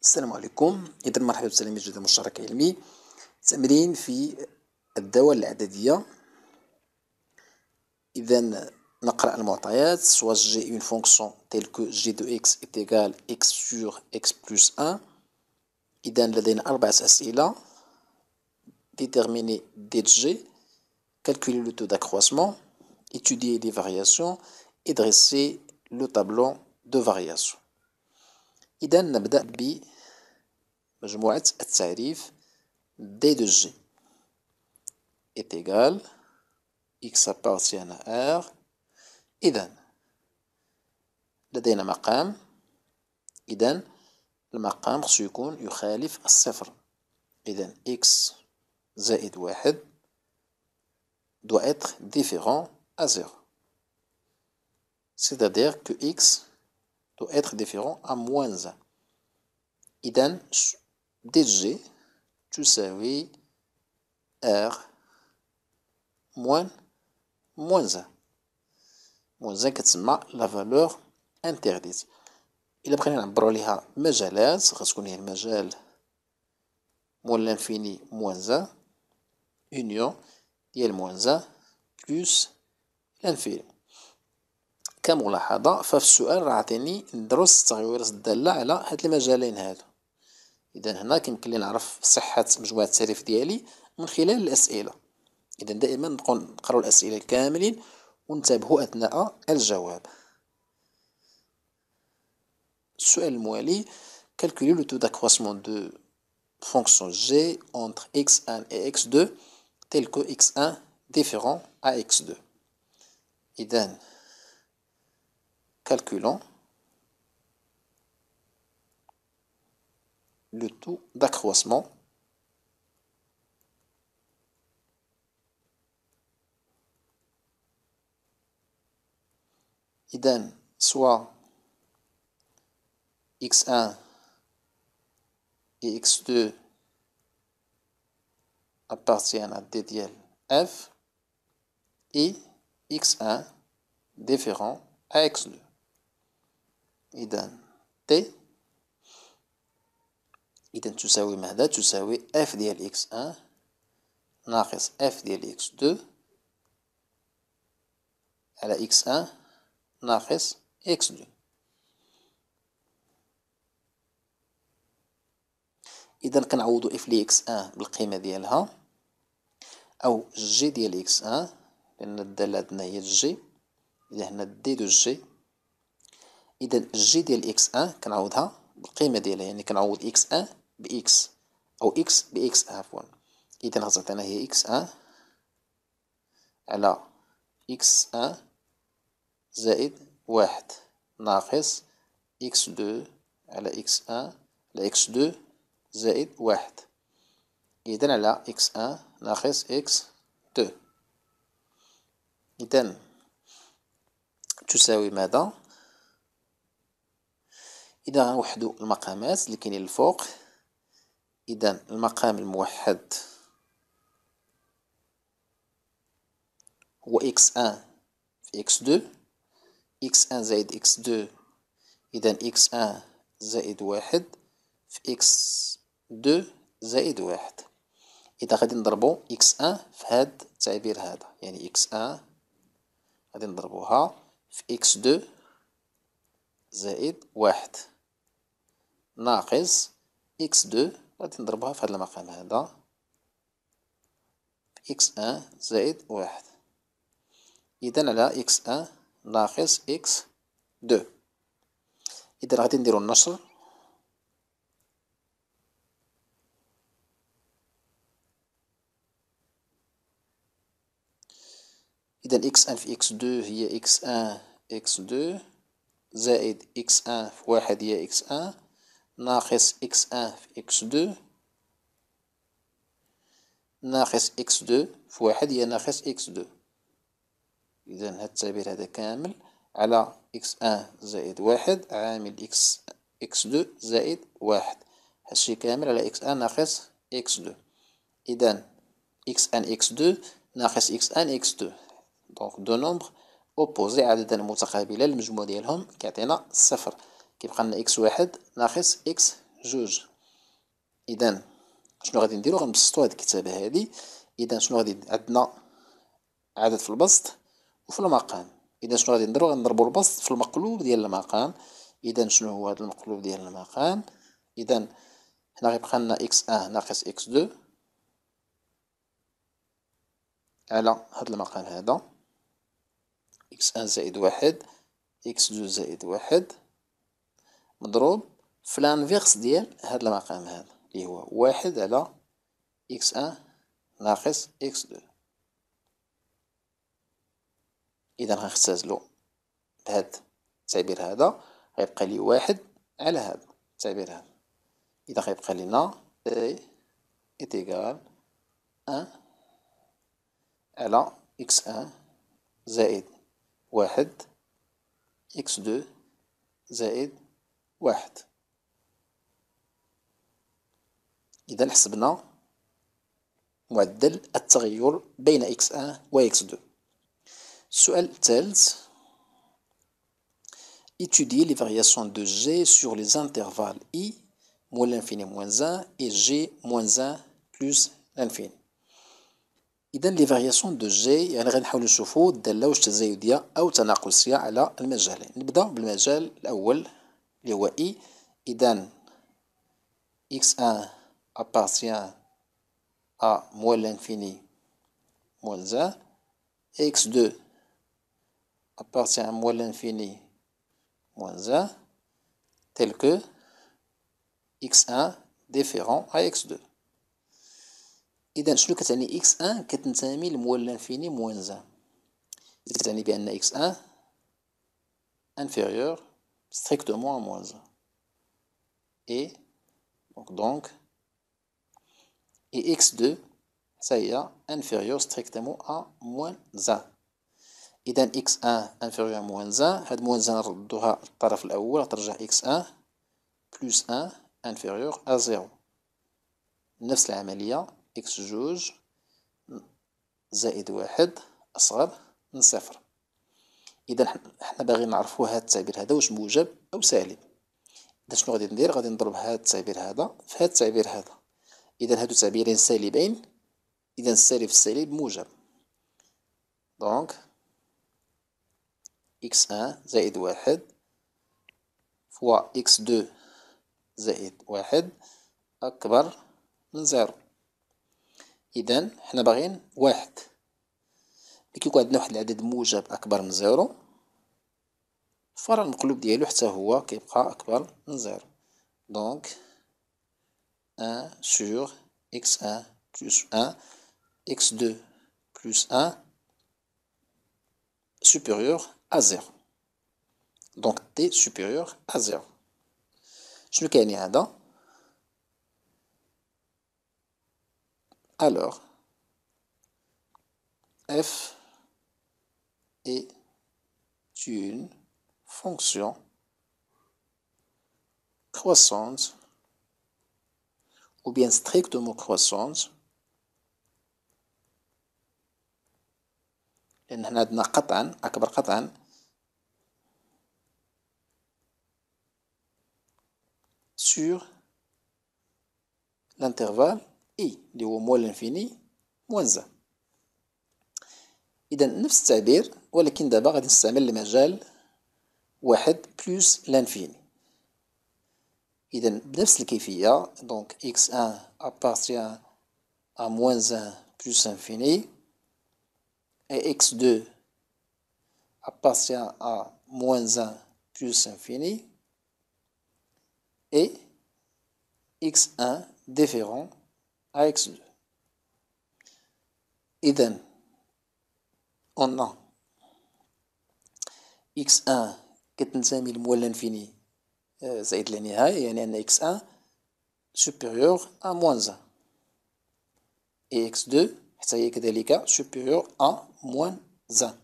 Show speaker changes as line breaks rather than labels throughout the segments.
السلام عليكم إذا مرحبا بتلاميذ جديد مشترك علمي تمرين في الدوال العددية إذا نقرأ المعطيات une fonction telle que g de x est égal x sur x plus 1 إذا لدينا أسئلة déterminer d de g calculer le taux d'accroissement étudier les variations et dresser le tableau de variation إذا نبدأ مجموعة التعريف D de g est égal x appartient R إذا لدينا مقام. إذا المقام خصو يكون يخالف الصفر. إذا x زائد واحد doit être différent à zéro C'est-à-dire que x doit être différent à moins 1. D g تساوي R moins moins 1 moins 1 كتسمى la valeur interdite إلا بغينا نعبرو عليها مجالات غتكون هي المجال moins l'infini moins 1 union ديال moins 1 plus l'infini كملاحظة ففي السؤال راه عطيني ندرس التغيرات الدالة على هاد المجالين هادو إذا هنا كيمكن لي نعرف صحة مجموعة التعريف ديالي من خلال الأسئلة. إذا دائما نبقاو نقراو الأسئلة كاملين ونتابعو أثناء الجواب. السؤال الموالي calculer le taux d'accroissement de fonction g entre x1 et x2 tel que x1 différent à x2 إذا calculons le taux d'accroissement idem soit x1 et x2 appartiennent à DDL f et x1 différent à x2. Idem t إذا تساوي ماذا؟ تساوي f ديال x1 ناقص f ديال x2 على x1 ناقص x2 إذا كنعوضو f لي x un بالقيمة ديالها أو g ديال x un لأن الدالة عندنا هي جي إذا هنا D de g إذا g ديال x un كنعوضها بالقيمة ديالها يعني كنعوض إكس أن بإكس أو إكس بإكس عفوا إذا غتعطينا هي x un على x un زائد واحد. ناقص x deux على x un على x deux زائد واحد. إذا على x un ناقص x deux. إذا تساوي ماذا؟ إذا غنوحدو المقامات اللي كاينين الفوق إذا المقام الموحد هو x un في x deux x un زائد x deux إذا x un زائد واحد في x deux زائد واحد. إذا غادي نضربو x un في هاد التعبير هذا يعني x un غادي نضربوها في إكس دو زائد واحد. ناقص إكس دو غادي نضربها في هذا المقام هذا. x un زائد واحد. إذا على x un ناقص x deux. إذا غادي نديرو النشر إذا x un في x deux هي x un x deux زائد x un في واحد هي x un ناقص x un في x deux ناقص x deux في واحد هي ناقص x deux إذا هاد التعبير هذا كامل على x un زائد واحد عامل x deux زائد واحد. هادشي كامل على x un ناقص x deux إذا x un x deux ناقص x un x deux donc deux nombres opposés عددا متقابلين المجموع ديالهم كيعطينا صفر. كيبقى لنا إكس واحد ناقص إكس جوج إذا شنو غادي نديرو؟ غنبسطو هاد الكتابة هادي. إذا شنو غادي عندنا عدد في البسط وفي المقام. إذا شنو غادي نديرو؟ غنضربو البسط في المقلوب ديال المقام. إذا شنو هو هاد المقلوب ديال المقام؟ إذا هنا غيبقى لنا x un ناقص x deux على هاد المقام هذا. x un زائد واحد x deux زائد واحد. مضروب. في l'inverse ديال هاد المقام هذا اللي هو واحد على x un ناقص x deux. إذا غنختزلو بهاد التعبير هذا غيبقى لي واحد على هذا التعبير هذا. إذا غيبقى لينا et t égale un على x un زائد واحد x deux زائد واحد. إذا حسبنا معدل التغير بين x un و x deux. السؤال الثالث Étudier les variations de G sur les intervalles I moins l'infini moins 1 et J moins 1 plus l'infini. إذا les variations de g يعني غنحاولو نشوفو الدالة واش تزايدية أو تناقصية على المجالين نبدأ بالمجال الأول. اللي هو إي إذا x1 appartient à moins l'infini moins 1 et x2 appartient à moins l'infini moins 1 tel que x1 différent à x2 إذا شنو كتعني x1 كتنتمي لمول لانفيني موان 1 كتعني بأن x1 inférieur strictement à moins 1 et donc, donc et x2 ça y est inférieur strictement à moins 1 إذا x1 inférieur à moins 1 هاد moins 1 نردوها للطرف الأول ترجع x1 plus 1 inférieur à 0 نفس العملية إكس جوج زائد واحد أصغر من صفر إذا حنا باغيين نعرفو هاد التعبير هذا واش موجب أو سالب إذا شنو غادي ندير؟ غادي نضرب هاد التعبير هذا في هاد التعبير هذا. إذا هادو تعبيرين سالبين إذا السالب في السالب موجب. donc x un زائد واحد fois x deux زائد واحد أكبر من zéro. إذا حنا باغيين واحد. كيكون عندنا واحد العدد موجب أكبر من zéro فرا المقلوب ديالو حتى هو كيبقى أكبر من zéro. donc un sur x un plus un x deux plus un supérieur à 0 donc t supérieur à 0 شنو كيعني هذا Alors, f est une fonction. Croissante. Ou bien strictement croissante. لأن هنا عندنا قطعا أكبر قطعا. Sur l'intervalle I اللي هو moins l'infini moins un إذا نفس التعبير ولكن دابا غادي نستعمل المجال واحد بلوس لانفيني إذا بنفس الكيفية دونك إكس أن أبارتيان à moins 1 plus infini et x2 appartient à moins 1 plus infini et x1 différent AX2 إذا on a x1 كتنتمي لمول انفيني زائد لا نهاية يعني أن x1 supérieur à moins 1 et x2 حتى هي كذلك supérieur à moins 1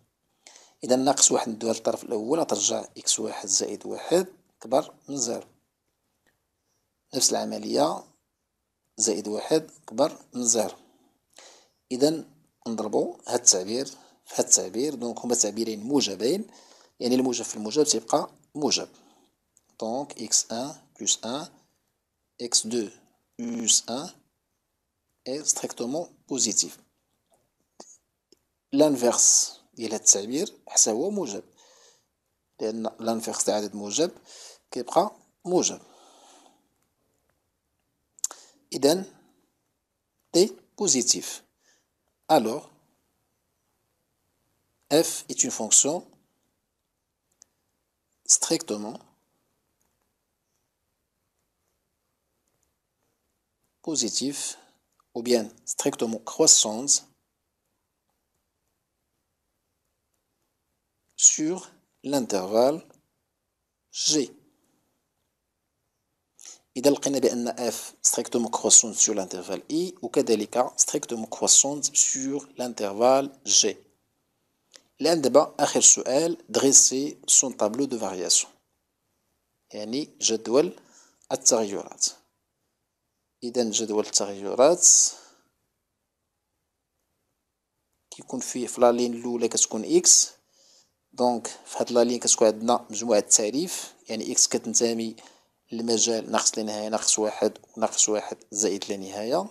إذا ناقص واحد ندوها للطرف الأول غترجع x واحد زائد واحد كبر من zéro. نفس العملية زائد واحد كبر من zéro. إذا نضربو هاد التعبير في هاد التعبير donc هما تعبيرين موجبين. يعني الموجب في الموجب تيبقى موجب. donc x un plus un x2 plus 1 est strictement positif. L'inverse ديال هاد التعبير حتى هو موجب لأن l'anverse تاع عدد موجب كيبقى موجب. إذن est positif alors f est une fonction strictement positive ou bien strictement croissante sur l'intervalle G. إذا لقينا بأن f strictement croissante sur l'intervalle I وكذلك strictement croissante sur l'intervalle G. الآن دابا آخر سؤال dresser son tableau de variation. يعني جدول التغيرات إذا جدول التغيرات كيكون فيه في la ligne الأولى كتكون x donc في هاد la ligne كتكون عندنا مجموعة تعريف يعني x كتنتمي للمجال ناقص لا نهاية ناقص واحد وناقص واحد زائد لا نهاية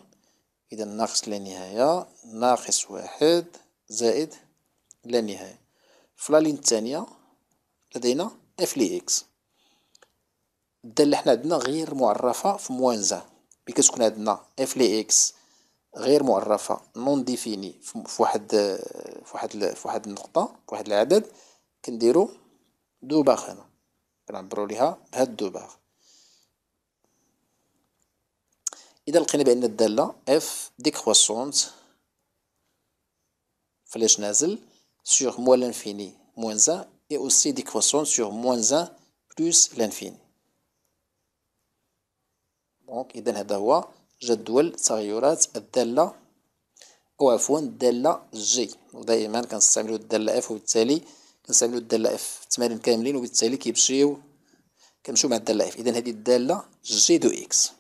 إذا ناقص لا نهاية ناقص واحد زائد لا نهاية. في la ligne الثانية لدينا f لي x الدالة حنا عندنا غير معرفة في moins un ملي كتكون عندنا f لي x غير معرفة non définie في واحد في واحد في واحد النقطة في واحد العدد كنديرو deux barres هنا كنعبرو ليها بهاد deux barres إذا لقينا بأن الدالة f décroissante فلاش نازل. Sur moins l'infini moins 1 et aussi décroissant sur moins 1 plus l'infini. donc إذا هذا هو جدول تغيرات الدالة أو عفوا الدالة جي ودائما كنستعملو الدالة f وبالتالي كنستعملو الدالة f التمارين كاملين وبالتالي كيمشيو كنمشيو مع الدالة f إذا هذه الدالة g de x